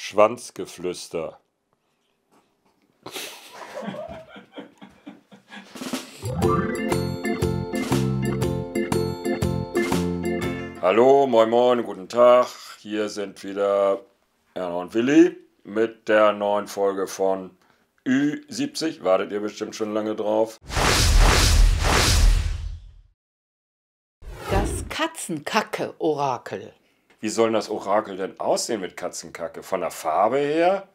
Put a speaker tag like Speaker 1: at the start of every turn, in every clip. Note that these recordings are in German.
Speaker 1: Schwanzgeflüster. Hallo, moin moin, guten Tag. Hier sind wieder Erna und Willi mit der neuen Folge von Ü70. Wartet ihr bestimmt schon lange drauf.
Speaker 2: Das Katzenkacke-Orakel.
Speaker 1: Wie soll das Orakel denn aussehen mit Katzenkacke? Von der Farbe her?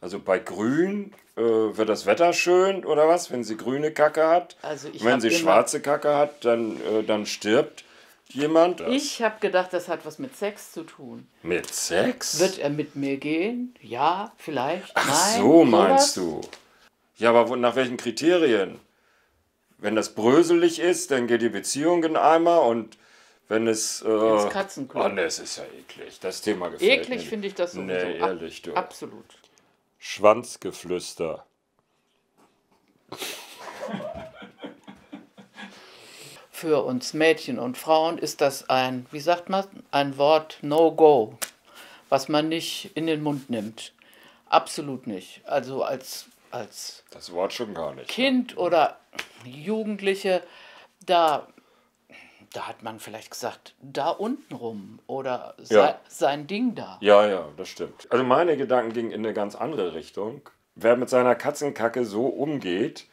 Speaker 1: Also bei Grün äh, wird das Wetter schön oder was, wenn sie grüne Kacke hat?
Speaker 2: Also ich
Speaker 1: Und wenn sie schwarze Kacke hat, dann, äh, dann stirbt jemand.
Speaker 2: Ich habe gedacht, das hat was mit Sex zu tun.
Speaker 1: Mit Sex?
Speaker 2: Wird er mit mir gehen? Ja, vielleicht.
Speaker 1: Ach
Speaker 2: Nein,
Speaker 1: so meinst du. Ja, aber nach welchen Kriterien? Wenn das bröselig ist, dann geht die Beziehung in Eimer und wenn es... Äh,
Speaker 2: Ins Katzenklo.
Speaker 1: Oh ne, es ist ja eklig. Das Thema gefällt
Speaker 2: Eklig finde ich das sowieso.
Speaker 1: Nee, ehrlich, du.
Speaker 2: Absolut.
Speaker 1: Schwanzgeflüster.
Speaker 2: Für uns Mädchen und Frauen ist das ein, wie sagt man, ein Wort No-Go, was man nicht in den Mund nimmt. Absolut nicht. Also als, als
Speaker 1: Das Wort schon gar nicht.
Speaker 2: Kind oder Jugendliche, da, da hat man vielleicht gesagt, da unten rum oder sei,
Speaker 1: Ja.
Speaker 2: sein Ding da.
Speaker 1: Ja, ja, das stimmt. Also meine Gedanken gingen in eine ganz andere Richtung. Wer mit seiner Katzenkacke so umgeht,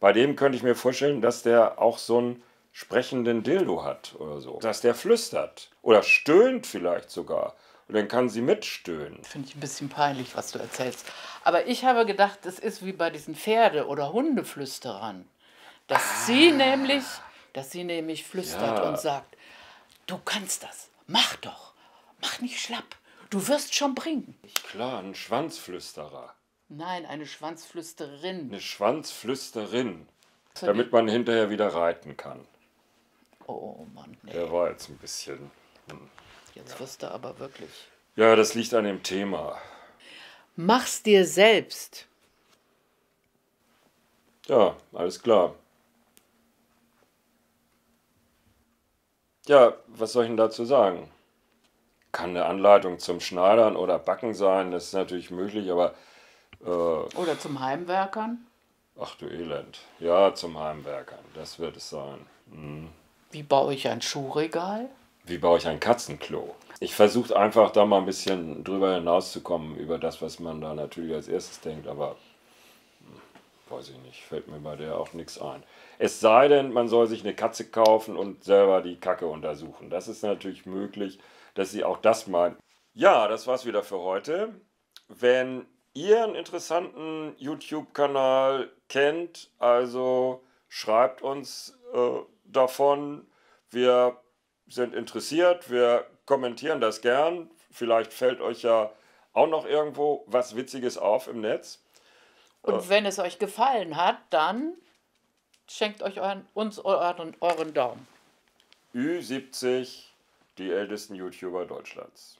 Speaker 1: bei dem könnte ich mir vorstellen, dass der auch so einen sprechenden Dildo hat oder so. Dass der flüstert oder stöhnt vielleicht sogar. Und dann kann sie mitstöhnen.
Speaker 2: Finde ich ein bisschen peinlich, was du erzählst. Aber ich habe gedacht, es ist wie bei diesen Pferde- oder Hundeflüsterern. Dass sie nämlich, dass sie nämlich flüstert
Speaker 1: Ja.
Speaker 2: und sagt, du kannst das, mach doch, mach nicht schlapp, du wirst schon bringen.
Speaker 1: Klar, ein Schwanzflüsterer.
Speaker 2: Nein, eine Schwanzflüsterin.
Speaker 1: Eine Schwanzflüsterin. Damit man hinterher wieder reiten kann.
Speaker 2: Oh Mann, nee,
Speaker 1: Der war jetzt ein bisschen.
Speaker 2: jetzt wirst du aber wirklich.
Speaker 1: Ja, das liegt an dem Thema.
Speaker 2: Mach's dir selbst.
Speaker 1: Ja, alles klar. Ja, was soll ich denn dazu sagen? Kann eine Anleitung zum Schneidern oder Backen sein, das ist natürlich möglich, aber
Speaker 2: Oder zum Heimwerkern.
Speaker 1: ach du Elend. Ja, zum Heimwerkern, das wird es sein.
Speaker 2: Wie baue ich ein Schuhregal?
Speaker 1: Wie baue ich ein Katzenklo? Ich versuche einfach da mal ein bisschen drüber hinauszukommen, über das, was man da natürlich als erstes denkt, aber weiß ich nicht, fällt mir bei der auch nichts ein. Es sei denn, man soll sich eine Katze kaufen und selber die Kacke untersuchen. Das ist natürlich möglich, dass sie auch das meint. Ja, das war's wieder für heute. Wenn ihr einen interessanten YouTube-Kanal kennt, also schreibt uns äh, davon. Wir sind interessiert, wir kommentieren das gern. Vielleicht fällt euch ja auch noch irgendwo was Witziges auf im Netz.
Speaker 2: Und wenn es euch gefallen hat, dann schenkt euch euren, uns euren, euren Daumen.
Speaker 1: Ü70, die ältesten YouTuber Deutschlands.